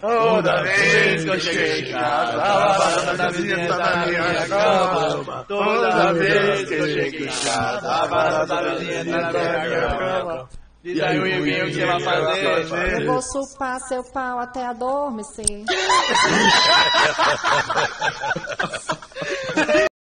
Toda vez que eu cheguei em casa, a barata da vizinha tá na minha cama. Toda vez que eu cheguei em casa, a barata da vizinha tá na minha cama. E aí o Ivinho, o que vai fazer. Eu vou supar seu pau até adormecer.